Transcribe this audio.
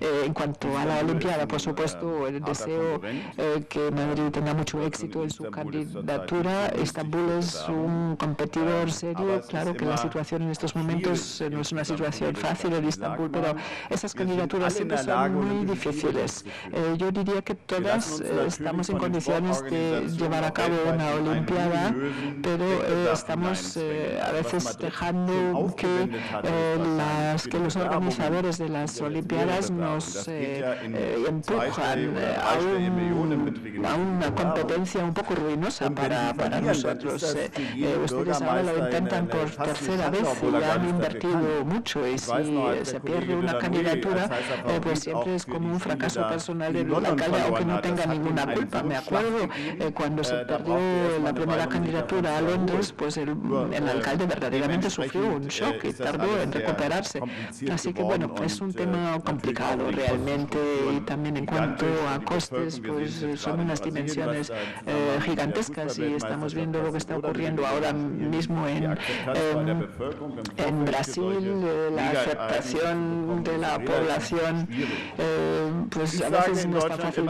Eh, en cuanto a la Olimpiada, por supuesto, el deseo eh, que Madrid tenga mucho éxito en su candidatura. Estambul es un competidor serio. Claro que la situación en estos momentos no es una situación fácil en Estambul, pero esas candidaturas siempre son muy difíciles. yo diría que todas estamos en condiciones de llevar a cabo una Olimpiada, pero estamos a veces dejando que, las, que los organizadores de las Olimpiadas nos eh, eh, empujan a, a, una competencia un poco ruinosa para, para nosotros. Eh, ustedes ahora lo intentan por tercera vez y han invertido mucho y si se pierde una candidatura, pues siempre es como un fracaso personal del alcalde, aunque no tenga ninguna culpa. Me acuerdo cuando se perdió la primera candidatura a Londres, pues el, el alcalde verdaderamente sufrió un shock y tardó en recuperarse. Así que bueno, es un tema complicado realmente y también en cuanto a costes, pues son unas dimensiones eh, gigantescas y estamos viendo lo que está ocurriendo ahora mismo en, en, Brasil, eh, la aceptación de la población, eh, pues a veces no está fácil